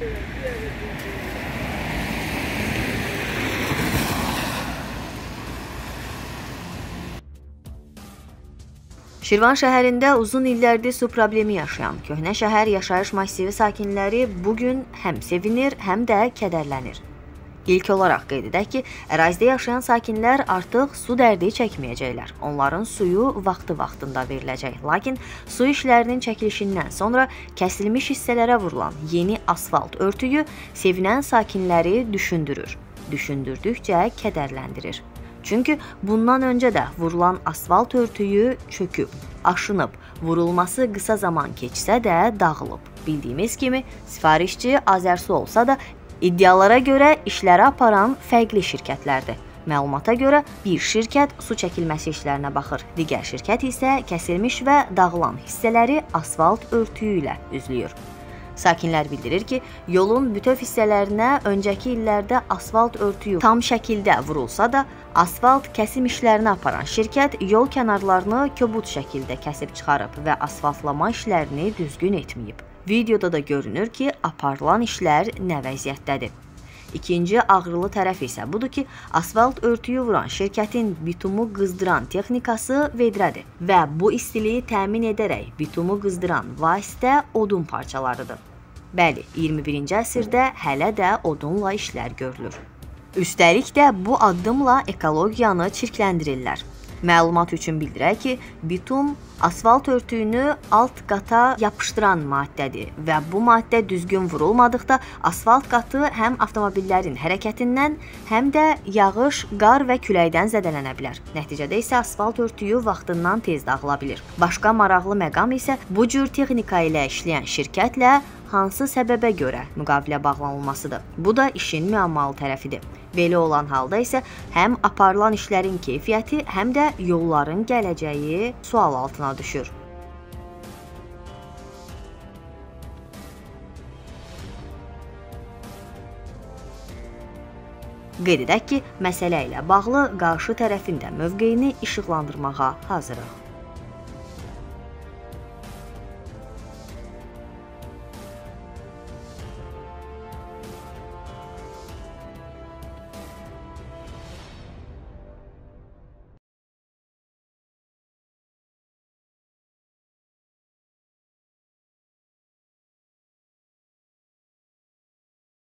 Şirvan şəhərində uzun illərdir su problemi yaşayan köhnə şəhər yaşayış massivi sakinləri bu gün həm sevinir, həm də kədərlənir. İlk olaraq qeyd edək ki, ərazidə yaşayan sakinlər artıq su dərdi çəkməyəcəklər. Onların suyu vaxtı-vaxtında veriləcək. Lakin su işlərinin çəkilişindən sonra kəsilmiş hissələrə vurulan yeni asfalt örtüyü sevinən sakinləri düşündürür. Düşündürdükcə kədərləndirir. Çünki bundan öncə də vurulan asfalt örtüyü çöküb, aşınıb, vurulması qısa zaman keçsə də dağılıb. Bildiyimiz kimi sifarişçi Azərsu olsa da iddialara görə işləri aparan fərqli şirkətlərdir. Məlumata görə bir şirkət su çəkilməsi işlərinə baxır, digər şirkət isə kəsilmiş və dağılan hissələri asfalt örtüyü ilə üzləyir. Sakinlər bildirir ki, yolun bütöv hissələrinə öncəki illərdə asfalt örtüyü tam şəkildə vurulsa da, asfalt kəsim işlərini aparan şirkət yol kənarlarını kobud şəkildə kəsib çıxarıb və asfaltlama işlərini düzgün etməyib. Videoda da görünür ki, aparılan işlər nə vəziyyətdədir. İkinci ağrılı tərəf isə budur ki, asfalt örtüyü vuran şirkətin bitumu qızdıran texnikası vedrədir və bu istiliyi təmin edərək bitumu qızdıran vasitə odun parçalarıdır. Bəli, 21-ci əsrdə hələ də odunla işlər görülür. Üstəlik də bu addımla ekologiyanı çirkləndirirlər. Məlumat üçün bildirək ki, bitum asfalt örtüyünü alt qata yapışdıran maddədir və bu maddə düzgün vurulmadıqda asfalt qatı həm avtomobillərin hərəkətindən, həm də yağış, qar və küləkdən zədələnə bilər. Nəticədə isə asfalt örtüyü vaxtından tez dağıla bilir. Başqa maraqlı məqam isə bu cür texnika ilə işləyən şirkətlə hansı səbəbə görə müqavilə bağlanılmasıdır. Bu da işin müəmmalı tərəfidir. Belə olan halda isə həm aparılan işlərin keyfiyyəti, həm də yolların gələcəyi sual altına düşür. Qeyd edək ki, məsələ ilə bağlı qarşı tərəfin də mövqeyini işıqlandırmağa hazırıq.